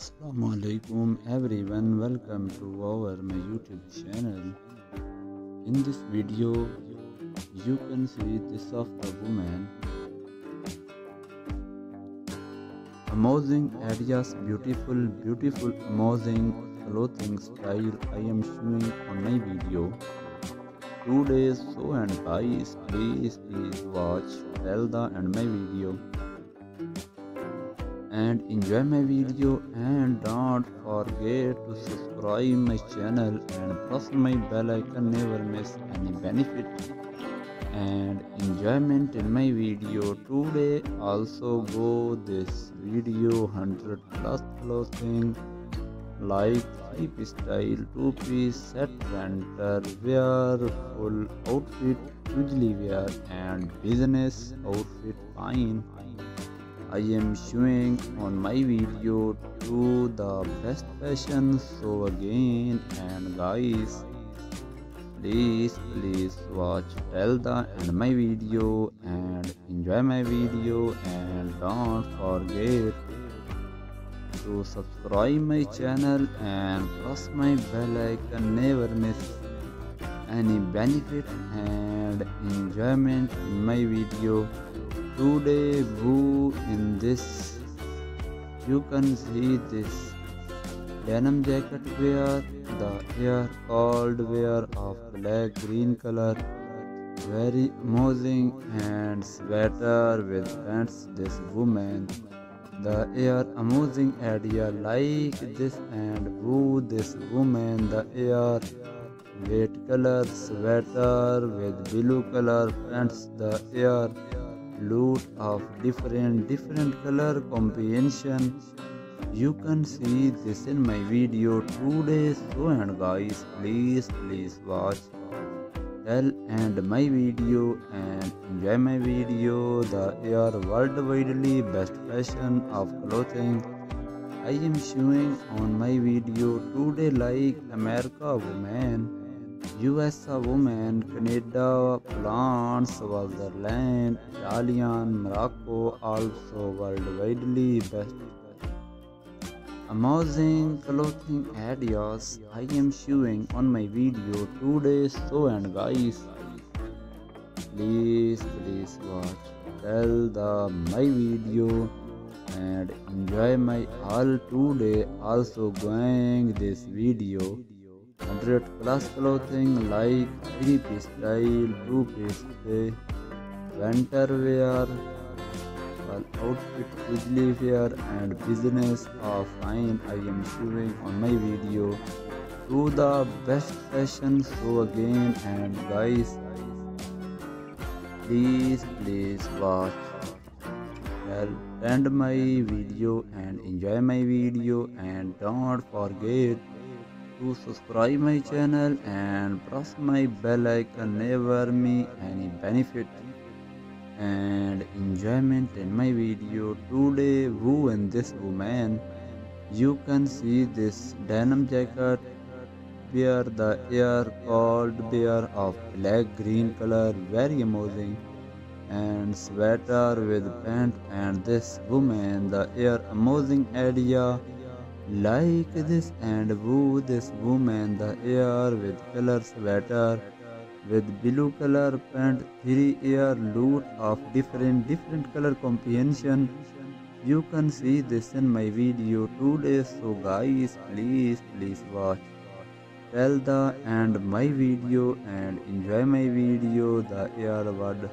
Assalamu alaikum everyone. Welcome to our my youtube channel. In this video you can see this of the woman. Amazing areas beautiful beautiful amazing clothing style. I am showing on my video. Today so and guys please please watch Zelda and my video and enjoy my video and don't forget to subscribe my channel and press my bell icon never miss any benefit. And enjoyment in my video today. Also go this video 100 plus clothing like three piece style two piece set renter wear full outfit usually wear and business outfit fine I am showing on my video to the best fashion so again. And guys please please watch Telda and my video and enjoy my video. And don't forget to subscribe my channel and press my bell icon. Never miss any benefit and enjoyment in my video today who in this? You can see this. Denim jacket wear the hair called wear of black green color very amazing and sweater with pants. This woman the air amazing area like this and who this woman the air red color sweater with blue color pants the air loot of different different color combination. You can see this in my video today. So and guys please please watch. Tell and my video and enjoy my video. The air worldwidely best fashion of clothing. I am showing on my video today like america woman US woman, Canada, France, Switzerland, Italian, Morocco, also worldwide best. Amazing clothing ideas. I am showing on my video today so and guys please please watch tell the my video and enjoy my all today. Also going this video 100 plus clothing like 3 piece style, 2 piece winter wear, outfit easily wear and business are fine. I am showing on my video. To the best fashion so again. And guys please please watch end my video and enjoy my video. And don't forget to subscribe my channel and press my bell icon. Never me any benefit. And enjoyment in my video today who and this woman? You can see this denim jacket. Wear the air called bear of black green color very amazing. And sweater with pant. And this woman the air amazing area like this and woo this woman the air with color sweater with blue color pant three air loot of different different color comprehension. You can see this in my video today so guys please please watch. Tell the and my video and enjoy my video the air word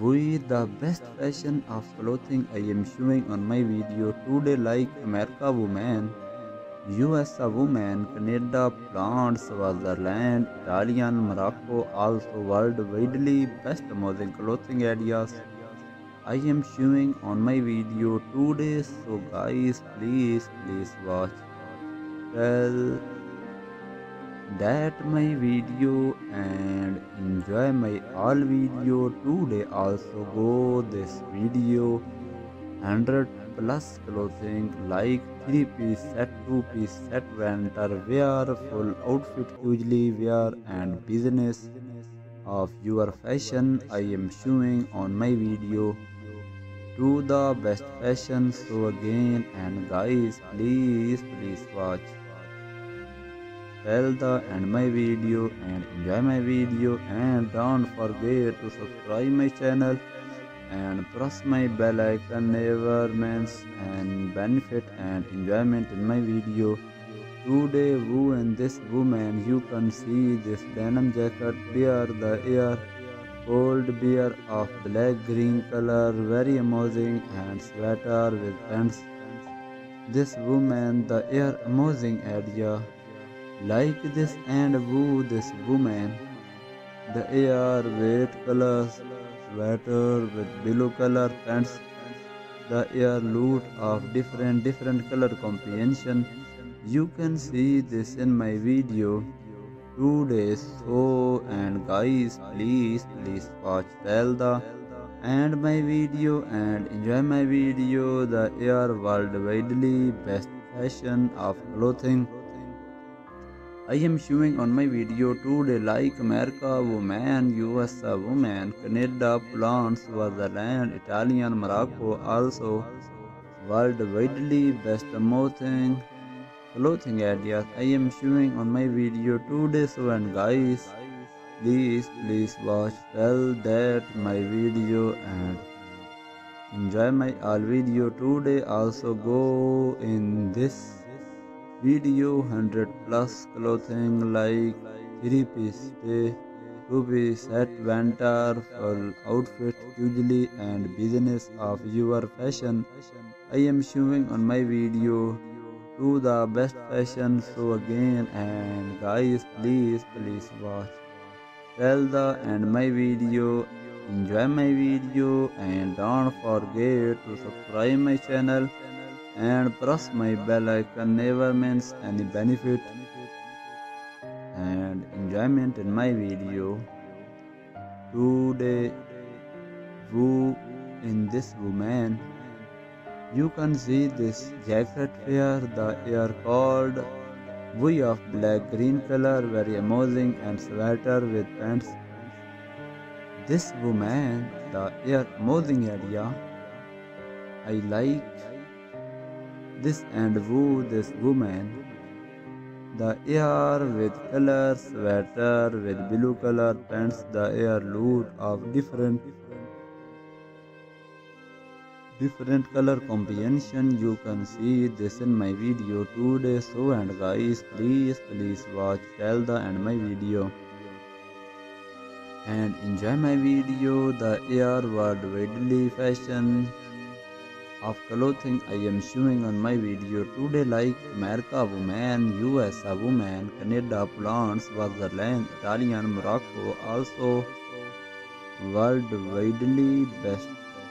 with the best fashion of clothing I am showing on my video today like America woman, USA woman, Canada, France, Switzerland, Italian, Morocco, also worldwide best modern clothing areas. I am showing on my video today so guys please please watch. Tell that my video and enjoy my all video today also go this video. 100 plus clothing like 3 piece set 2 piece set winter wear full outfit usually wear and business of your fashion i am showing on my video. To the best fashion so again and guys please please watch tell the end my video and enjoy my video and don't forget to subscribe my channel and press my bell icon never miss and benefit and enjoyment in my video. Today who and this woman you can see this denim jacket bear the air old bear of black green color very amazing and sweater with pants. This woman the air amazing area like this and woo this woman the air weight colors sweater with blue color pants the air loot of different different color combination you can see this in my video. Today so and guys please please watch the and my video and enjoy my video. The air world widely best fashion of clothing I am showing on my video today like America woman, US woman, Canada, France, Switzerland, Italian, Morocco, also world widely best clothing clothing areas. I am showing on my video today so and guys please please watch tell that my video and enjoy my all video today. Also go in this video 100 plus clothing like 3 piece stay 2 piece set winter full outfit usually and business of your fashion. I am showing on my video to the best fashion so again and guys please please watch. Tell the end my video enjoy my video and don't forget to subscribe my channel and press my bell icon never means any benefit. And enjoyment in my video. Today who in this woman? You can see this jacket here the air called we of black green color very amazing and sweater with pants. This woman the air amazing area. I like this and woo this woman. The air with color sweater with blue color pants the air loot of different different color combination. You can see this in my video today. So and guys please please watch tell the end my video. And enjoy my video. The air world widely fashion of clothing I am showing on my video. Today like America woman, US woman, Canada, France, Switzerland, Italian, Morocco, also world widely best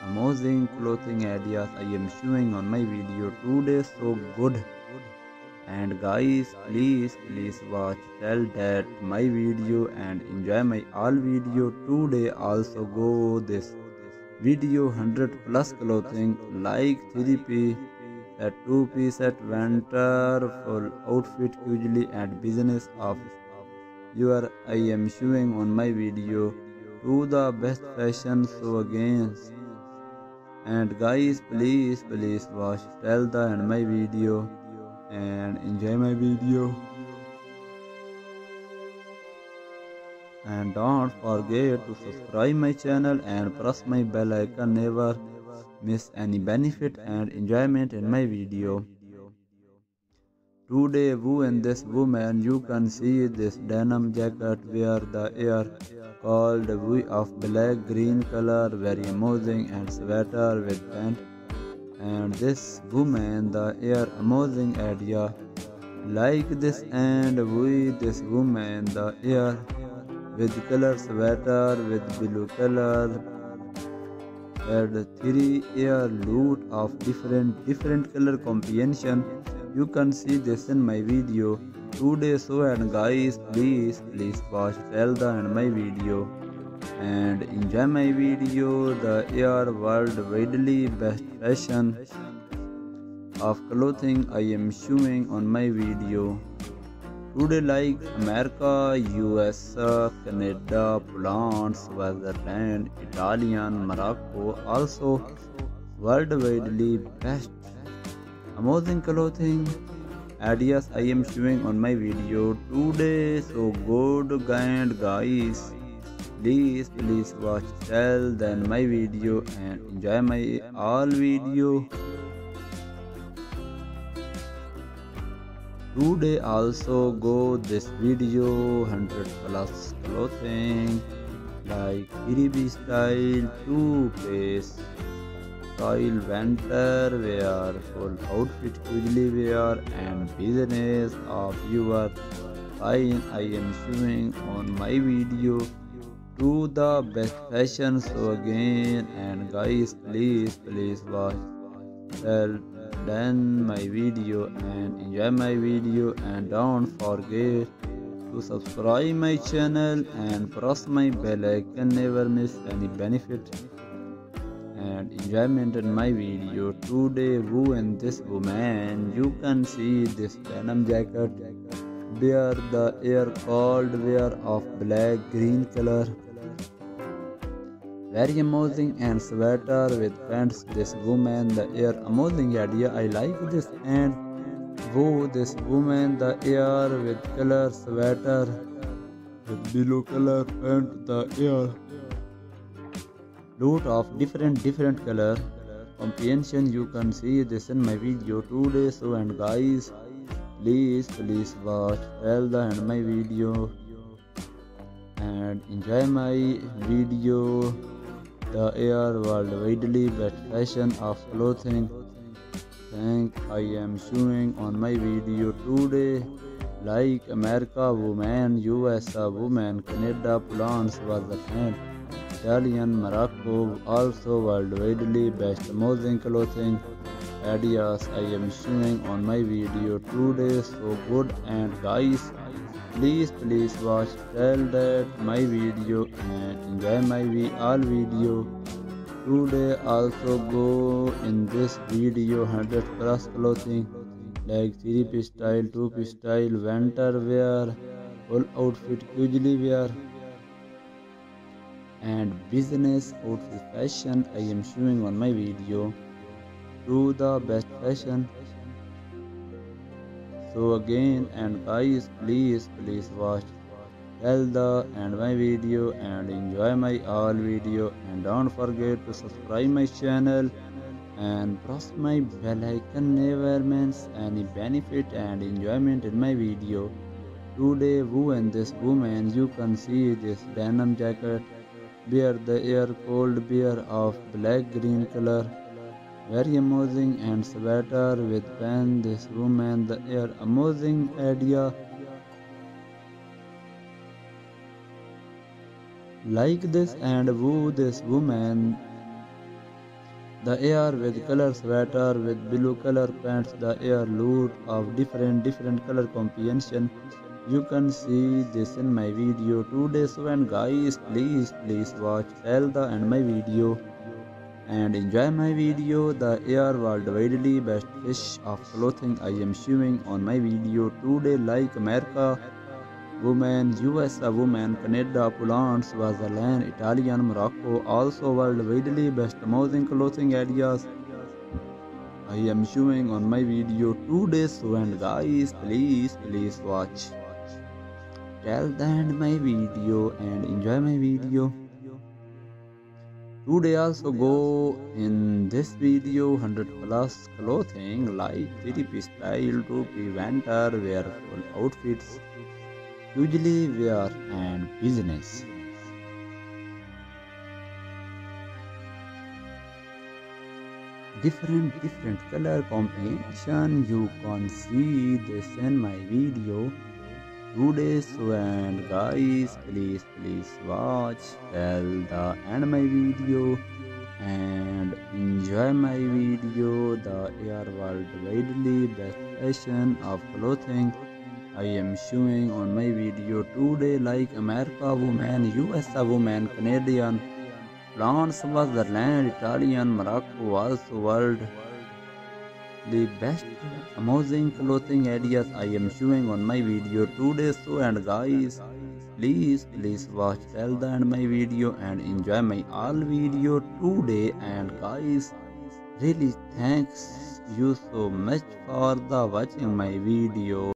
amazing clothing ideas I am showing on my video today. So good. And guys please please watch tell that my video and enjoy my all video today. Also go this video 100 plus clothing like 3p set 2p set winter full outfit usually at business of your i am showing on my video to the best fashion so again and guys please please watch tell the and my video and enjoy my video and don't forget to subscribe my channel and press my bell icon never miss any benefit and enjoyment in my video. Today who and this woman you can see this denim jacket where the air called we of black green color very amazing and sweater with pant. And this woman the air amazing area like this and we this woman the air with color sweater with blue color. And three air loot of different different color combination you can see this in my video. Today so and guys please please watch Zelda and my video. And enjoy my video the air world widely best fashion of clothing I am showing on my video today like America U S Canada Poland Switzerland Italian Morocco also world widely best amazing clothing ideas I am showing on my video today so good guide guys please please watch tell then my video and enjoy my all video today also go this video 100 plus clothing like 3 style 2 piece style winter wear full outfit quickly wear and business of your fine I am showing on my video. To the best fashion so again and guys please please watch then my video and enjoy my video and don't forget to subscribe my channel and press my bell icon. Never miss any benefit. And enjoyment in my video today. Who and this woman? You can see this denim jacket. Wear the air cold wear of black green color very amazing and sweater with pants. This woman the air amazing idea i like this. And Whoa, this woman the air with color sweater with blue color pant the air lot of different different color. Comprehension you can see this in my video today. So and guys please please watch till the end my video. And enjoy my video the air world widely best fashion of clothing. Thank i am showing on my video today. Like america woman usa woman canada plants was the trend Italian, Morocco, also worldwide best amazing clothing. Ideas I am showing on my video today. So good and guys please please watch till that my video and enjoy my all video. Today also go in this video 100 plus clothing like 3 piece style 2 piece style winter wear full outfit usually wear. And business outfit fashion I am showing on my video. To the best fashion so again and guys please please watch till the end my video and enjoy my all video. And don't forget to subscribe my channel and press my bell icon never miss any benefit and enjoyment in my video. Today who and this woman you can see this denim jacket bear the air cold bear of black green color very amazing and sweater with pen. This woman the air amazing idea. Like this and woo this woman. The air with color sweater with blue color pants. The air loot of different different color combination. You can see this in my video today. So and guys please please watch till and my video and enjoy my video the air world widely best fish of clothing. I am showing on my video today like america woman usa woman canada france switzerland italian morocco also world widely best amazing clothing ideas i am showing on my video today so and guys please please watch. Tell the end my video and enjoy my video today also go in this video 100 plus clothing like 3 piece style 2 piece winter wear full outfits usually wear and business. Different different color combination you can see this in my video today so and guys please please watch till the end my video and enjoy my video the air world widely best fashion of clothing i am showing on my video today like america woman usa woman canadian france switzerland italian morocco was also world the best amazing clothing ideas I am showing on my video today so and guys please please watch till the end my video and enjoy my all video today. And guys really thanks you so much for the watching my video